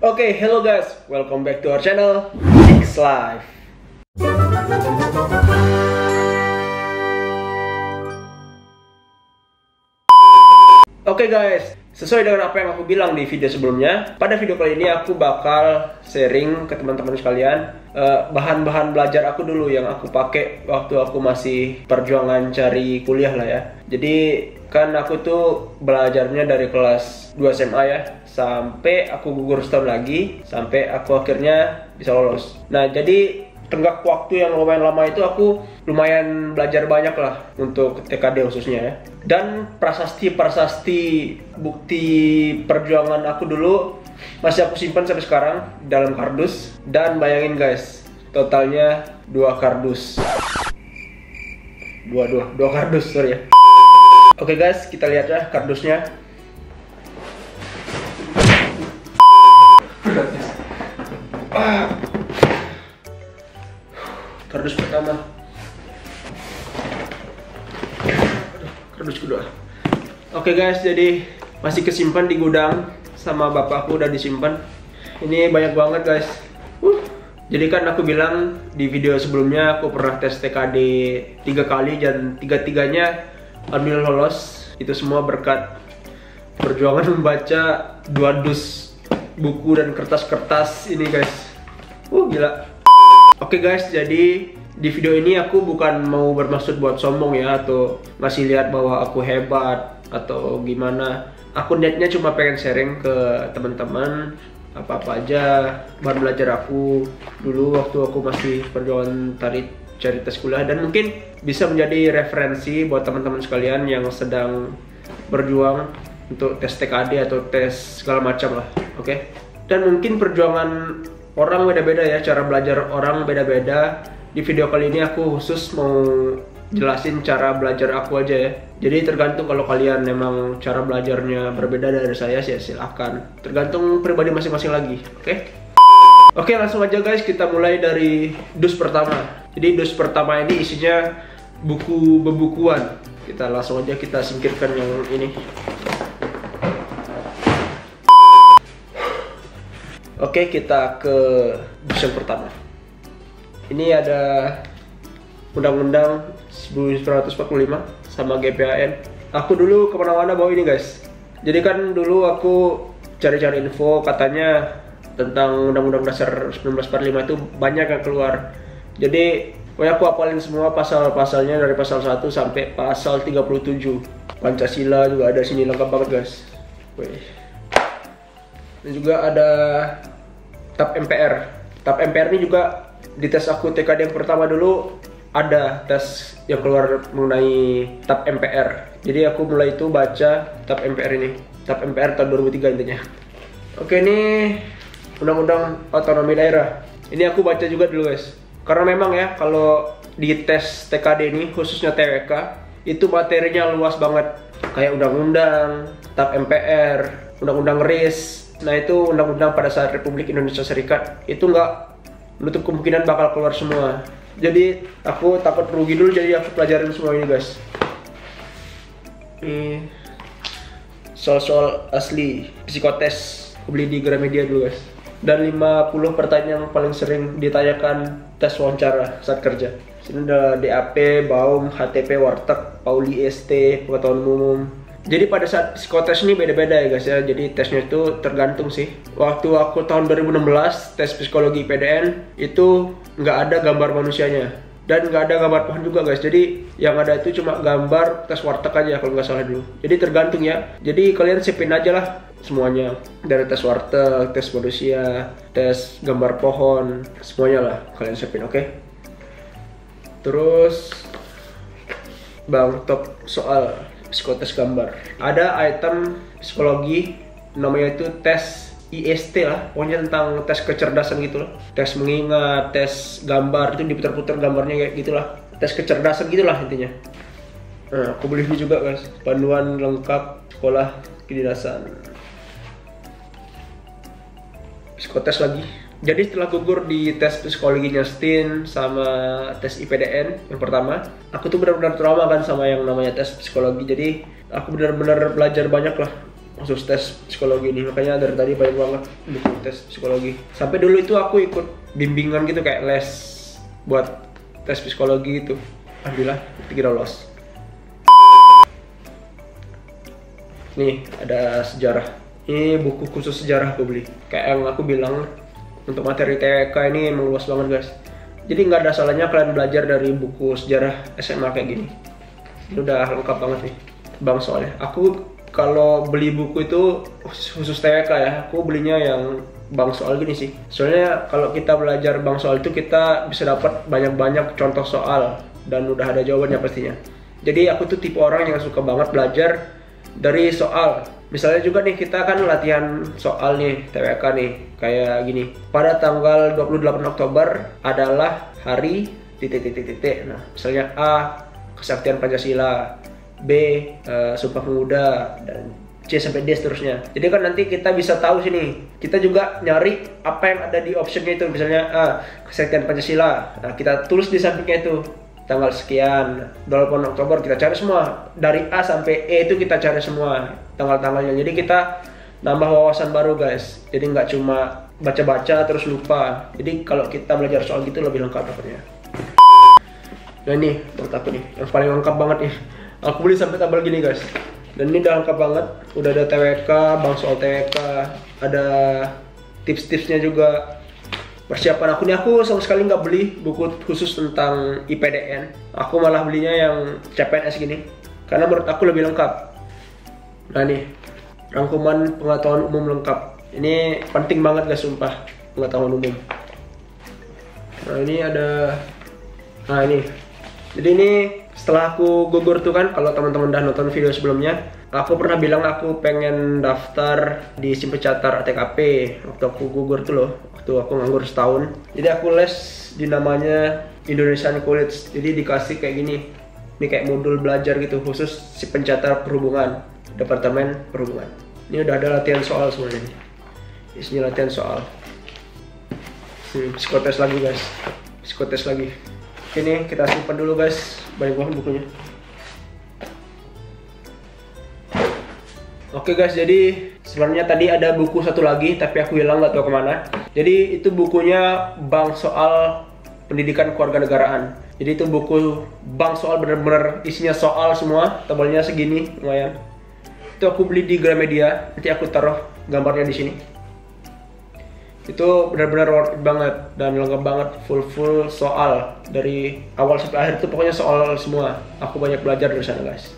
Oke, hello guys, welcome back to our channel X Life. Oke guys, sesuai dengan apa yang aku bilang di video sebelumnya, pada video kali ini aku bakal sharing ke teman-teman sekalian eh, bahan-bahan belajar aku dulu yang aku pakai waktu aku masih perjuangan cari kuliah lah ya. Jadi kan aku tuh belajarnya dari kelas 2 SMA ya sampai aku gugur setahun lagi sampai aku akhirnya bisa lolos. Nah, jadi tenggak waktu yang lumayan lama itu aku lumayan belajar banyak lah untuk TKD khususnya ya. Dan prasasti-prasasti bukti perjuangan aku dulu masih aku simpan sampai sekarang dalam kardus dan bayangin guys, totalnya dua kardus. Dua dua dua kardus sorry ya. Oke guys, kita lihat ya kardusnya. Kardus pertama. Kardus kedua. Oke guys, jadi masih kesimpan di gudang sama bapakku udah disimpan. Ini banyak banget guys. Uh. Jadi kan aku bilang di video sebelumnya aku pernah tes TKD tiga kali dan tiga-tiganya ambil lolos. Itu semua berkat perjuangan membaca dua dus buku dan kertas-kertas ini guys. Uh gila. Oke guys, jadi di video ini aku bukan mau bermaksud buat sombong ya atau ngasih lihat bahwa aku hebat atau gimana. Aku niatnya cuma pengen sharing ke teman-teman apa-apa aja bahan belajar aku dulu waktu aku masih perjuangan tarik cari tes kuliah dan mungkin bisa menjadi referensi buat teman-teman sekalian yang sedang berjuang untuk tes TKD atau tes segala macam lah, oke? Okay? Dan mungkin perjuangan orang beda-beda ya, cara belajar orang beda-beda. Di video kali ini aku khusus mau jelasin cara belajar aku aja ya. Jadi tergantung kalau kalian memang cara belajarnya berbeda dari saya, sih silahkan. Tergantung pribadi masing-masing lagi, oke? Okay? Oke langsung aja guys kita mulai dari dus pertama. Jadi dus pertama ini isinya buku bebukuan. Kita langsung aja kita singkirkan yang ini. Oke, kita ke bus yang pertama. Ini ada Undang-Undang 1945 sama GPAN. Aku dulu ke mana-mana bawa ini guys. Jadi kan dulu aku cari-cari info katanya tentang Undang-Undang Dasar 1945 itu banyak yang keluar. Jadi pokoknya aku apalin semua pasal-pasalnya dari pasal 1 sampai pasal 37. Pancasila juga ada sini lengkap banget guys. Wih. Dan juga ada TAP MPR. TAP MPR ini juga di tes aku TKD yang pertama dulu ada tes yang keluar mengenai TAP MPR. Jadi aku mulai itu baca TAP MPR ini. TAP MPR tahun 2003 intinya. Oke ini Undang-Undang Otonomi Daerah. Ini aku baca juga dulu guys. Karena memang ya kalau di tes TKD ini khususnya TWK itu materinya luas banget. Kayak undang-undang, TAP MPR, undang-undang RIS, Nah itu undang-undang pada saat Republik Indonesia Serikat itu nggak menutup kemungkinan bakal keluar semua. Jadi aku takut rugi dulu jadi aku pelajarin semua ini guys. Ini soal-soal asli psikotes aku beli di Gramedia dulu guys. Dan 50 pertanyaan yang paling sering ditanyakan tes wawancara saat kerja. Sini ada DAP, BAUM, HTP, Warteg, Pauli ST, pengetahuan umum, jadi pada saat psikotes ini beda-beda ya guys ya. Jadi tesnya itu tergantung sih. Waktu aku tahun 2016 tes psikologi PDN itu nggak ada gambar manusianya dan nggak ada gambar pohon juga guys. Jadi yang ada itu cuma gambar tes warteg aja kalau nggak salah dulu. Jadi tergantung ya. Jadi kalian siapin aja lah semuanya dari tes warteg, tes manusia, tes gambar pohon, semuanya lah kalian siapin, oke? Okay? Terus bang top soal psikotes gambar. Ada item psikologi namanya itu tes IST lah, pokoknya tentang tes kecerdasan gitu loh. Tes mengingat, tes gambar itu diputar-putar gambarnya kayak gitulah. Tes kecerdasan gitulah intinya. Nah, aku beli ini juga guys, panduan lengkap sekolah kedinasan. Psikotes lagi. Jadi setelah gugur di tes psikologinya STIN sama tes IPDN yang pertama, aku tuh benar-benar trauma kan sama yang namanya tes psikologi. Jadi aku benar-benar belajar banyak lah khusus tes psikologi ini. Makanya dari tadi banyak banget buku tes psikologi. Sampai dulu itu aku ikut bimbingan gitu kayak les buat tes psikologi itu. Alhamdulillah kita lolos. Nih ada sejarah ini buku khusus sejarah aku beli. Kayak yang aku bilang untuk materi TWK ini emang luas banget guys. Jadi nggak ada salahnya kalian belajar dari buku sejarah SMA kayak gini. Ini udah lengkap banget nih bang soalnya. Aku kalau beli buku itu khusus TWK ya aku belinya yang bang soal gini sih. Soalnya kalau kita belajar bang soal itu kita bisa dapat banyak-banyak contoh soal dan udah ada jawabannya pastinya. Jadi aku tuh tipe orang yang suka banget belajar dari soal misalnya juga nih kita kan latihan soal nih TWK nih kayak gini pada tanggal 28 Oktober adalah hari titik titik titik nah misalnya A kesaktian Pancasila B uh, Sumpah Pemuda dan C sampai D seterusnya. Jadi kan nanti kita bisa tahu sini. Kita juga nyari apa yang ada di optionnya itu. Misalnya A, kesaktian Pancasila. Nah, kita tulis di sampingnya itu tanggal sekian 28 Oktober kita cari semua dari A sampai E itu kita cari semua tanggal-tanggalnya. Jadi kita nambah wawasan baru guys. Jadi nggak cuma baca-baca terus lupa. Jadi kalau kita belajar soal gitu lebih lengkap dapatnya. Nah ini menurut aku nih yang paling lengkap banget nih. Aku beli sampai tabel gini guys dan ini udah lengkap banget udah ada TWK bang soal TWK ada tips-tipsnya juga persiapan aku nih aku sama sekali nggak beli buku khusus tentang IPDN aku malah belinya yang CPNS gini. Karena menurut aku lebih lengkap. Nah nih. Rangkuman pengetahuan umum lengkap. Ini penting banget guys sumpah. Pengetahuan umum. Nah ini ada nah ini. Jadi ini setelah aku gugur tuh kan kalau teman-teman udah nonton video sebelumnya aku pernah bilang aku pengen daftar di Simpecatar ATKP waktu aku gugur tuh loh waktu aku nganggur setahun. Jadi aku les di namanya Indonesian College. Jadi dikasih kayak gini. Ini kayak modul belajar gitu khusus si pencatat perhubungan. Departemen perhubungan. Ini udah ada latihan soal semuanya isinya latihan soal. Hmm, psikotes lagi guys. Psikotes lagi. Ini kita simpan dulu guys. Banyak banget bukunya. Oke guys, jadi sebenarnya tadi ada buku satu lagi, tapi aku hilang nggak tahu ke mana. Jadi itu bukunya Bank Soal Pendidikan Kewarganegaraan. Jadi itu buku bank soal bener-bener isinya soal semua, tebalnya segini, lumayan. Itu aku beli di Gramedia, nanti aku taruh gambarnya di sini. Itu benar-benar worth it banget dan lengkap banget full full soal dari awal sampai akhir itu pokoknya soal semua. Aku banyak belajar dari sana guys.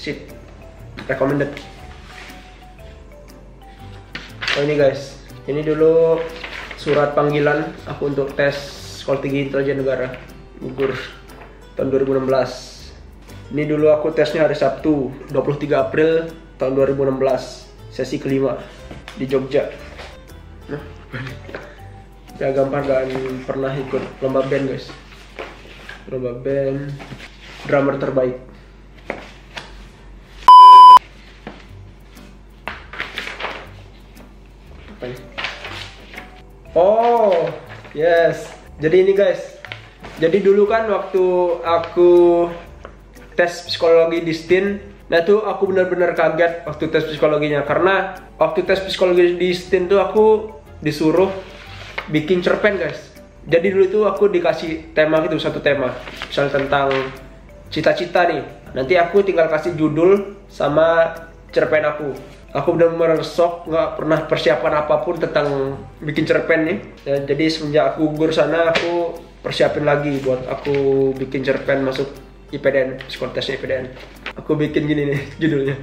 Sip, recommended. Oh ini guys, ini dulu surat panggilan aku untuk tes sekolah tinggi intelijen negara gugur tahun 2016. Ini dulu aku tesnya hari Sabtu 23 April tahun 2016 sesi kelima di Jogja. Nah, ya gampang kan pernah ikut lomba band guys. Lomba band drummer terbaik. Oh, yes. Jadi ini guys. Jadi dulu kan waktu aku tes psikologi di STIN, nah tuh aku benar-benar kaget waktu tes psikologinya karena waktu tes psikologi di STIN tuh aku disuruh bikin cerpen guys. Jadi dulu itu aku dikasih tema gitu satu tema, misalnya tentang cita-cita nih. Nanti aku tinggal kasih judul sama cerpen aku aku benar-benar sok nggak pernah persiapan apa pun tentang bikin cerpen nih. Ya, jadi semenjak aku gugur sana aku persiapin lagi buat aku bikin cerpen masuk IPDN psikotesnya IPDN aku bikin gini nih judulnya.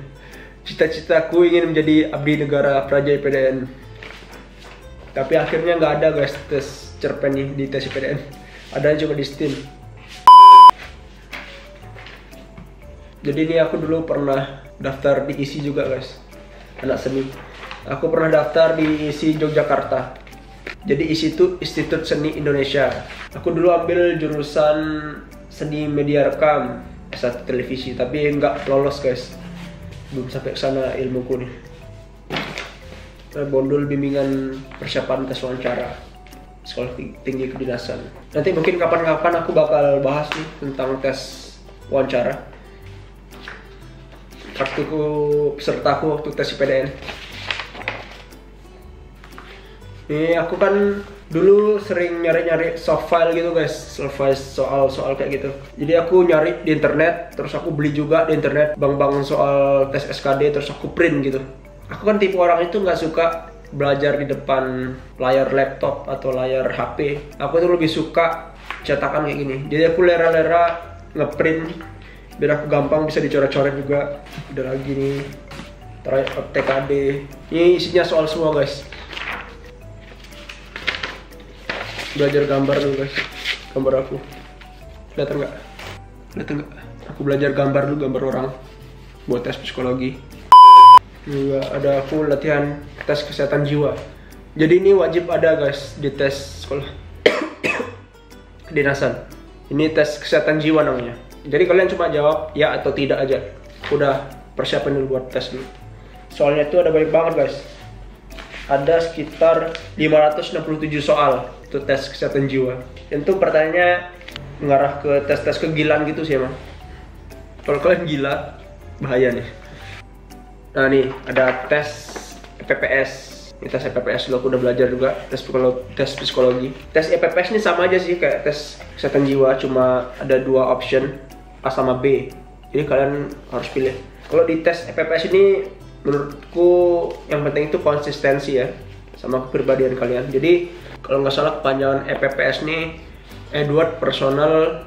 Cita-citaku ingin menjadi abdi negara praja IPDN tapi akhirnya nggak ada guys tes cerpen nih di tes IPDN ada cuma di Steam. Jadi ini aku dulu pernah daftar di isi juga guys anak seni. Aku pernah daftar di ISI Yogyakarta. Jadi ISI itu Institut Seni Indonesia. Aku dulu ambil jurusan seni media rekam satu televisi, tapi nggak lolos guys. Belum sampai sana ilmuku nih. Bondol bimbingan persiapan tes wawancara sekolah tinggi kedinasan. Nanti mungkin kapan-kapan aku bakal bahas nih tentang tes wawancara kartuku pesertaku waktu tes IPDN. Ini aku kan dulu sering nyari-nyari soft file gitu guys, soft file soal-soal kayak gitu. Jadi aku nyari di internet, terus aku beli juga di internet bang-bang soal tes SKD, terus aku print gitu. Aku kan tipe orang itu nggak suka belajar di depan layar laptop atau layar HP. Aku tuh lebih suka cetakan kayak gini. Jadi aku lera-lera ngeprint biar aku gampang bisa dicoret-coret juga. Udah lagi nih TKD. Ini isinya soal semua guys. Belajar gambar dulu guys. Gambar aku. Kelihatan nggak? Kelihatan nggak? Aku belajar gambar dulu gambar orang buat tes psikologi juga ada full latihan tes kesehatan jiwa jadi ini wajib ada guys di tes sekolah kedinasan ini tes kesehatan jiwa namanya jadi kalian cuma jawab ya atau tidak aja udah persiapan dulu buat tes dulu soalnya itu ada banyak banget guys ada sekitar 567 soal itu tes kesehatan jiwa itu pertanyaannya mengarah ke tes-tes kegilaan gitu sih emang kalau kalian gila bahaya nih Nah nih ada tes EPPS. Ini tes EPPS aku udah belajar juga tes psikologi. Tes psikologi. Tes EPPS ini sama aja sih kayak tes kesehatan jiwa, cuma ada dua option A sama B. Jadi kalian harus pilih. Kalau di tes EPPS ini menurutku yang penting itu konsistensi ya sama kepribadian kalian. Jadi kalau nggak salah kepanjangan EPPS ini Edward personal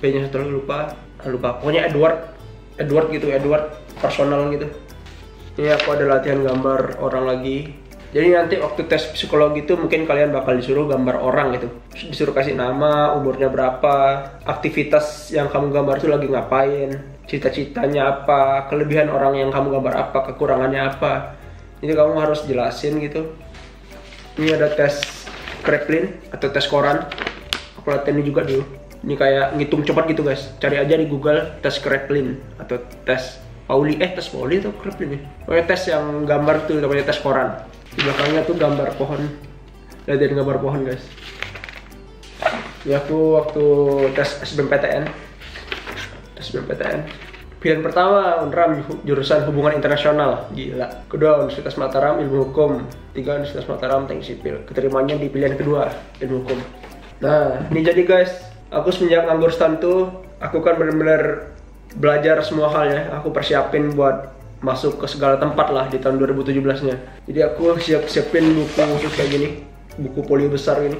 B-nya satu lupa lupa pokoknya Edward Edward gitu Edward personal gitu ini aku ada latihan gambar orang lagi jadi nanti waktu tes psikologi itu mungkin kalian bakal disuruh gambar orang gitu. Disuruh kasih nama umurnya berapa aktivitas yang kamu gambar itu lagi ngapain cita-citanya apa kelebihan orang yang kamu gambar apa kekurangannya apa. Jadi kamu harus jelasin gitu. Ini ada tes Kreplin atau tes koran. Aku latihan ini juga dulu. Ini kayak ngitung cepat gitu guys. Cari aja di Google tes Kreplin atau tes Pauli. Eh tes Pauli atau klub ini pokoknya tes yang gambar tuh namanya tes koran di belakangnya tuh gambar pohon. Dari gambar pohon guys. Ya aku waktu tes SBMPTN SBMPTN pilihan pertama UNRAM jurusan hubungan internasional. Gila. Kedua Universitas Mataram ilmu hukum. Tiga Universitas Mataram teknik sipil. Keterimanya di pilihan kedua ilmu hukum. Nah ini jadi guys. Aku semenjak nganggur tuh aku kan benar-benar belajar semua hal ya. Aku persiapin buat masuk ke segala tempat lah di tahun 2017 nya jadi aku siap siapin buku khusus kayak gini buku polio besar ini.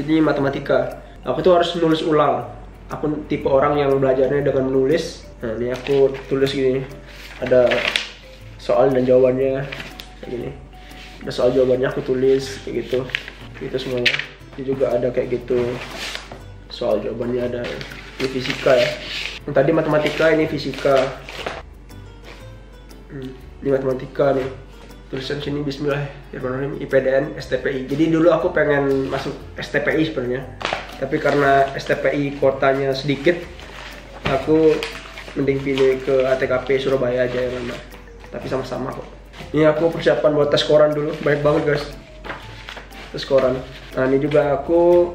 Jadi matematika. Aku tuh harus nulis ulang. Aku tipe orang yang belajarnya dengan menulis. Nah ini aku tulis gini. Ada soal dan jawabannya kayak gini. Ada soal jawabannya aku tulis kayak gitu. Itu semuanya. Ini juga ada kayak gitu. Soal jawabannya ada ini fisika ya. Yang tadi matematika ini fisika hmm, ini matematika nih. Tulisan sini Bismillahirrahmanirrahim IPDN STPI jadi dulu aku pengen masuk STPI sebenarnya. Tapi karena STPI kotanya sedikit aku mending pilih ke ATKP Surabaya aja yang mana tapi sama-sama kok. Ini aku persiapan buat tes koran dulu. Banyak banget guys. Tes koran. Nah ini juga aku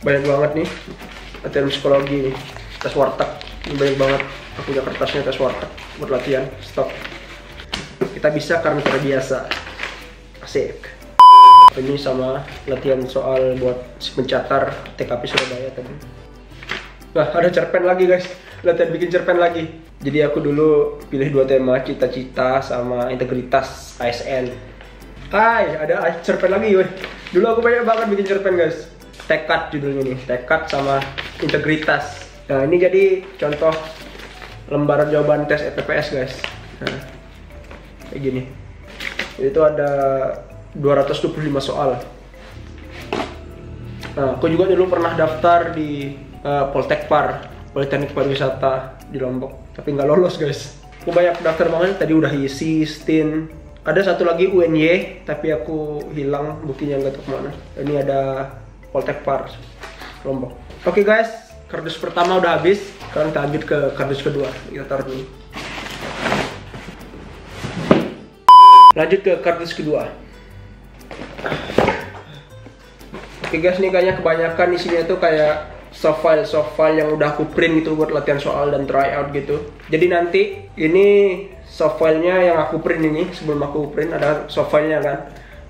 banyak banget nih. Latihan psikologi nih. Tes warteg. Ini banyak banget. Aku punya kertasnya tes warteg buat latihan. Stop kita bisa karena terbiasa asik. Ini sama latihan soal buat si pencatar TKP Surabaya tadi. Nah ada cerpen lagi guys. Latihan bikin cerpen lagi. Jadi aku dulu pilih dua tema cita-cita sama integritas ASN Hai, ada cerpen lagi weh. Dulu aku banyak banget bikin cerpen guys. Tekad judulnya nih, tekad sama integritas. Nah ini jadi contoh lembar jawaban tes EPPS guys. Nah, kayak gini. Itu ada 225 soal. Nah, aku juga dulu pernah daftar di uh, Poltekpar, Politeknik Pariwisata di Lombok, tapi nggak lolos guys. Aku banyak daftar banget, tadi udah isi, STIN, ada satu lagi UNY, tapi aku hilang buktinya nggak tahu ke mana. Ini ada Poltekpar Lombok. Oke okay guys, kardus pertama udah habis sekarang kita lanjut ke kardus kedua kita taruh dulu lanjut ke kardus kedua oke guys ini kayaknya kebanyakan isinya tuh kayak soft file soft file yang udah aku print gitu buat latihan soal dan tryout gitu. Jadi nanti ini soft filenya yang aku print ini sebelum aku print ada soft filenya kan.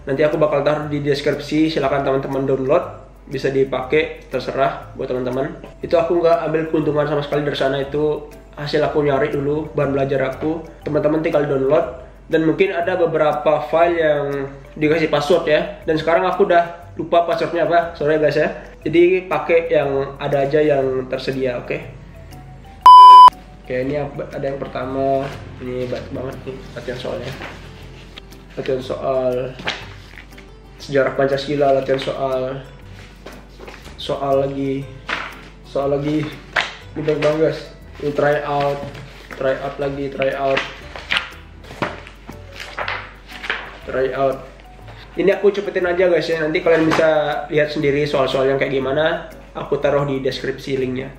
Nanti aku bakal taruh di deskripsi. Silakan teman-teman download bisa dipakai terserah buat teman-teman. Itu aku nggak ambil keuntungan sama sekali dari sana itu hasil aku nyari dulu bahan belajar aku. Teman-teman tinggal download dan mungkin ada beberapa file yang dikasih password ya. Dan sekarang aku udah lupa passwordnya apa. Sorry guys ya. Jadi pakai yang ada aja yang tersedia oke? Okay? oke ini ada yang pertama. Ini banyak banget nih latihan soalnya. Latihan soal sejarah Pancasila latihan soal soal lagi soal lagi. Ini banget guys. Ini try out try out lagi try out try out. Ini aku cepetin aja guys ya. Nanti kalian bisa lihat sendiri soal-soal yang kayak gimana. Aku taruh di deskripsi linknya.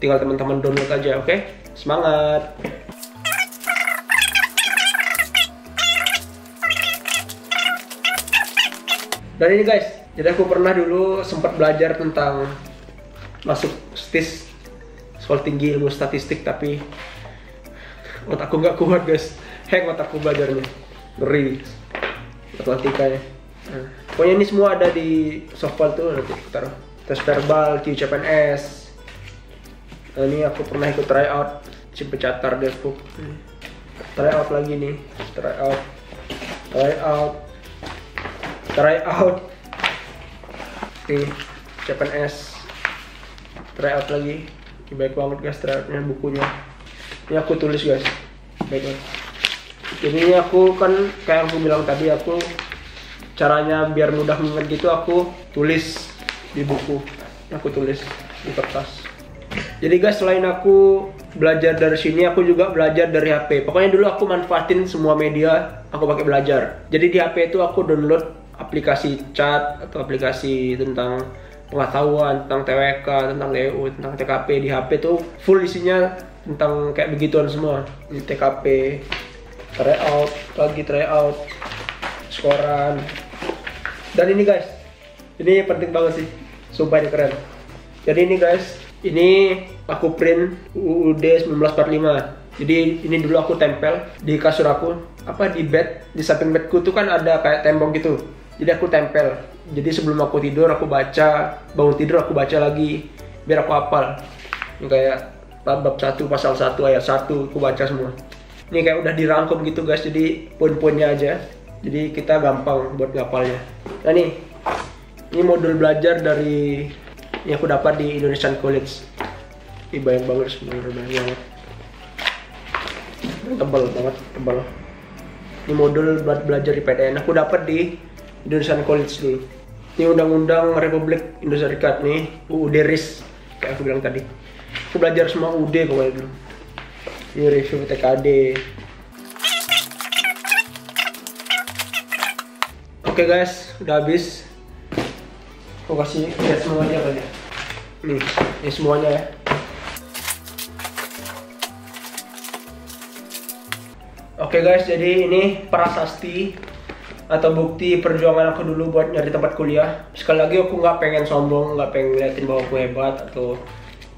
Tinggal teman-teman download aja oke? Okay? semangat! Dan ini guys jadi aku pernah dulu sempat belajar tentang masuk stis soal tinggi ilmu statistik tapi otakku nggak kuat guys. Hang otakku belajarnya. Ngeri matematika ya. Nah, pokoknya ini semua ada di software tuh nanti taruh. Tes verbal QCPNS nah, ini aku pernah ikut tryout si pencatar Try tryout lagi nih tryout tryout tryout nih CPNS tryout lagi. Baik banget guys tryoutnya bukunya. Ini aku tulis guys. Baik banget jadi aku kan kayak aku bilang tadi aku caranya biar mudah mengingat gitu aku tulis di buku. Aku tulis di kertas. Jadi guys selain aku belajar dari sini aku juga belajar dari HP pokoknya dulu aku manfaatin semua media aku pakai belajar. Jadi di HP itu aku download aplikasi chat atau aplikasi tentang pengetahuan tentang TWK, tentang DU, tentang TKP di HP tuh full isinya tentang kayak begituan semua. Di TKP, try out lagi try out skoran dan ini guys ini penting banget sih. Sumpah ini keren. Jadi ini guys ini aku print UUD 1945 jadi ini dulu aku tempel di kasur aku. Apa di bed di samping bedku tuh kan ada kayak tembok gitu. Jadi aku tempel. Jadi sebelum aku tidur aku baca. Bangun tidur aku baca lagi. Biar aku hafal. Kayak bab satu pasal satu ayat satu aku baca semua ini kayak udah dirangkum gitu guys. Jadi poin-poinnya aja. Jadi kita gampang buat ngapalnya. Nah nih. Ini modul belajar dari yang aku dapat di Indonesian College. Ini banyak banget sebenarnya. Banyak banget. Tebal banget tebal ini modul buat belajar di PTN aku dapat di Indonesian College dulu. Ini undang-undang Republik Indonesia Serikat nih. UUD RIS kayak aku bilang tadi. Aku belajar semua UUD pokoknya dulu ini review TKD oke okay guys udah habis aku kasih lihat semuanya kali ya nih ini semuanya ya Oke okay guys, jadi ini prasasti atau bukti perjuangan aku dulu buat nyari tempat kuliah. Sekali lagi aku nggak pengen sombong, nggak pengen ngeliatin bahwa aku hebat atau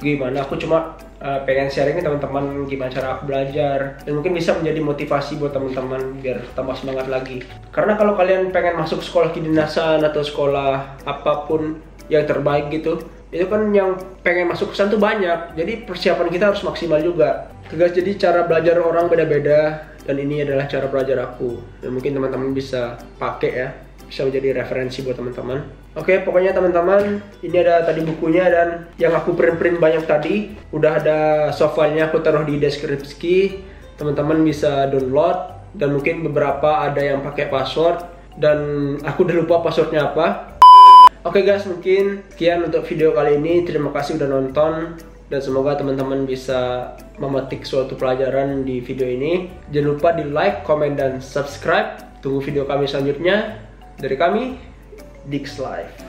gimana. Aku cuma uh, pengen sharing teman-teman gimana cara aku belajar. Dan mungkin bisa menjadi motivasi buat teman-teman biar tambah semangat lagi. Karena kalau kalian pengen masuk sekolah kedinasan atau sekolah apa pun yang terbaik gitu itu kan yang pengen masuk ke sana tuh banyak. Jadi persiapan kita harus maksimal juga. Tegas jadi cara belajar orang beda-beda. Dan ini adalah cara belajar aku. Dan mungkin teman-teman bisa pakai ya. Bisa menjadi referensi buat teman-teman. Oke, pokoknya teman-teman, ini ada tadi bukunya dan yang aku print-print banyak tadi, udah ada softwarenya aku taruh di deskripsi. Teman-teman bisa download dan mungkin beberapa ada yang pakai password dan aku udah lupa passwordnya apa. Oke guys, mungkin sekian untuk video kali ini. Terima kasih udah nonton dan semoga teman-teman bisa memetik suatu pelajaran di video ini. Jangan lupa di like, comment, dan subscribe. Tunggu video kami selanjutnya. Dari kami, Dix Life.